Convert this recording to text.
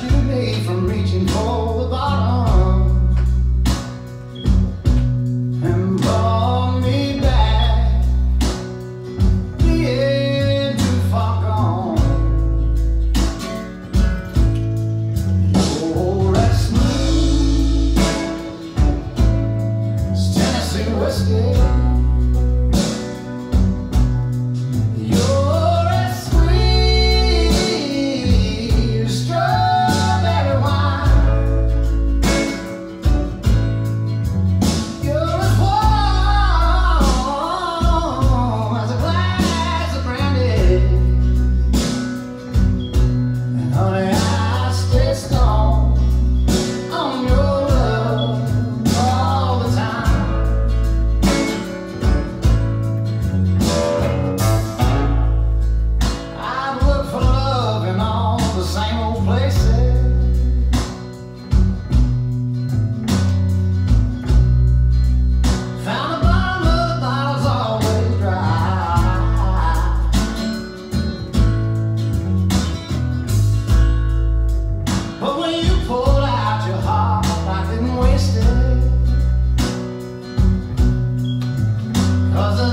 Tennessee Cause